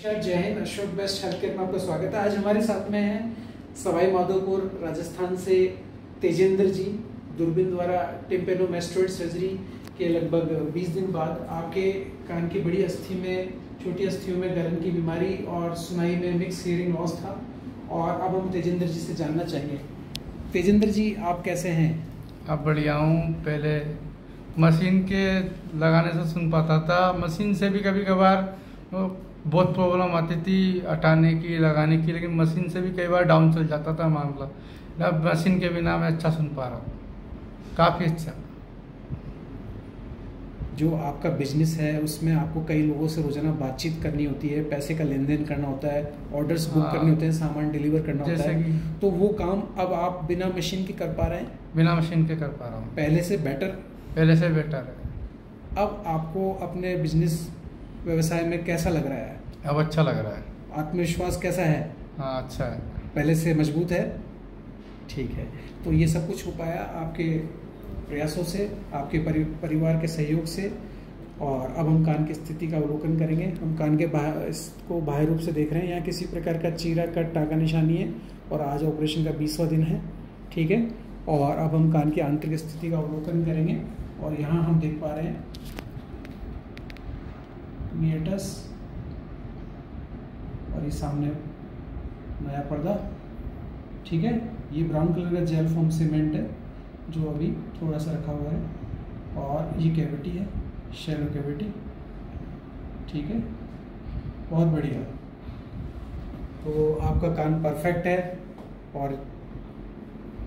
जय Hind, Ashok best health care में आपका स्वागत है। आज हमारे साथ में है सवाई माधोपुर, राजस्थान से तेजेंद्र जी, दूरबीन द्वारा टिम्पेनोमेस्टोइड सर्जरी के लगभग 20 दिन बाद आपके कान की बड़ी अस्थि में, छोटी अस्थियों में गलन की बीमारी और सुनाई में मिक्स हियरिंग लॉस था और अब हम तेजेंद्र जी से जानना चाहेंगे। तेजेंद्र जी, आप कैसे हैं? अब बढ़िया हूँ। पहले मशीन के लगाने से सुन पाता था। मशीन से भी कभी कभार बहुत प्रॉब्लम आती थी हटाने की लगाने की लेकिन मशीन से भी कई बार डाउन चल जाता था मामला। अब मशीन के बिना मैं अच्छा सुन पा रहा हूँ। काफ़ी अच्छा। जो आपका बिज़नेस है उसमें आपको कई लोगों से रोज़ाना बातचीत करनी होती है पैसे का लेन देन करना होता है ऑर्डर्स बुक हाँ। करने होते हैं सामान डिलीवर करना होता है। तो वो काम अब आप बिना मशीन के कर पा रहे हैं? बिना मशीन के कर पा रहा हूँ। पहले से बेटर पहले से बेटर है। अब आपको अपने बिज़नेस व्यवसाय में कैसा लग रहा है? अब अच्छा लग रहा है। आत्मविश्वास कैसा है? हाँ अच्छा है। पहले से मज़बूत है? ठीक है। तो ये सब कुछ हो पाया आपके प्रयासों से आपके परि, परिवार के सहयोग से और अब हम कान की स्थिति का अवलोकन करेंगे। हम कान के बाहर इसको बाह्य रूप से देख रहे हैं। यहाँ किसी प्रकार का चीरा कट टाका निशानी है और आज ऑपरेशन का बीसवा दिन है। ठीक है? और अब हम कान की आंतरिक स्थिति का अवलोकन करेंगे और यहाँ हम देख पा रहे हैं मिएटस और ये सामने नया पर्दा। ठीक है? ये ब्राउन कलर का जेल फॉर्म सीमेंट है जो अभी थोड़ा सा रखा हुआ है। और ये कैविटी है शेलो कैविटी ठीक है? बहुत बढ़िया। तो आपका कान परफेक्ट है और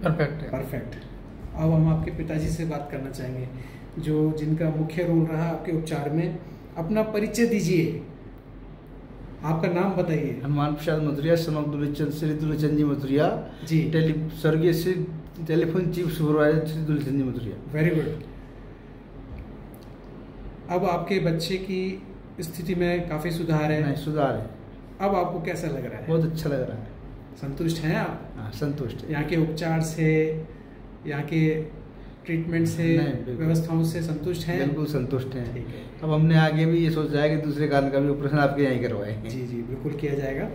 परफेक्ट है। परफेक्ट अब हम आपके पिताजी से बात करना चाहेंगे जो जिनका मुख्य रोल रहा आपके उपचार में। अपना परिचय दीजिए। आपका नाम बताइए। हनुमान प्रसाद मधुरिया समक दुलचंद श्री दुलचंद जी मधुरिया। जी। टेली स्वर्गीय Shri telephone chief supervisor Shri Dulchand ji Madhuria. Very good अब आपके बच्चे की स्थिति में काफ़ी सुधार है। नहीं सुधार है। अब आपको कैसा लग रहा है? बहुत अच्छा लग रहा है। संतुष्ट हैं आप? हाँ संतुष्ट। यहाँ के उपचार से यहाँ के ट्रीटमेंट से व्यवस्थाओं से संतुष्ट हैं? बिल्कुल संतुष्ट हैं। ठीक है। अब हमने आगे भी ये सोचा है कि दूसरे कान का भी ऑपरेशन आपके यहीं करवाएँगे। जी जी बिल्कुल किया जाएगा।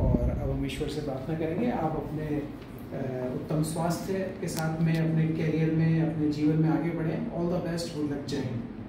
और अब हम ईश्वर से प्रार्थना करेंगे आप अपने उत्तम स्वास्थ्य के साथ में अपने कैरियर में अपने जीवन में आगे बढ़ें। All the best good luck जय हिंद।